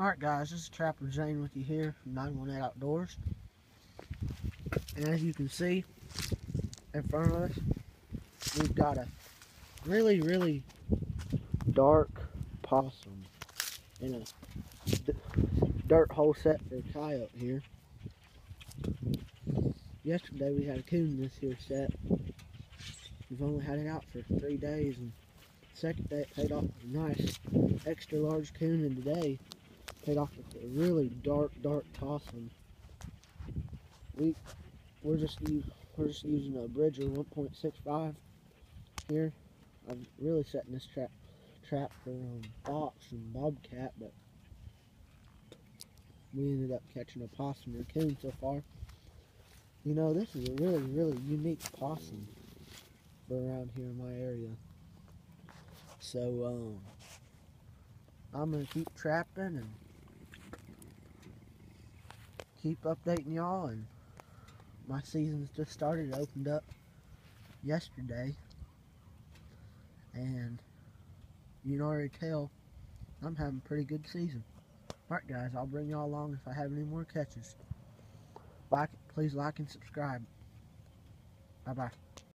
Alright guys, this is Trapper Zane with you here from 918 Outdoors. And as you can see in front of us, we've got a really, really dark possum in a dirt hole set for a coyote here. Yesterday we had a coon in this here set. We've only had it out for three days and second day it paid off with a nice extra large coon and today paid off with a really dark, dark possum. We we're just we're just using a Bridger 1.65 here. I'm really setting this trap trap for um, fox and bobcat, but we ended up catching a possum raccoon so far. You know, this is a really, really unique possum around here in my area. So, um, I'm gonna keep trapping and keep updating y'all. And my season's just started. Opened up yesterday, and you can already tell I'm having a pretty good season. Alright, guys, I'll bring y'all along if I have any more catches. Like, please like and subscribe. Bye bye.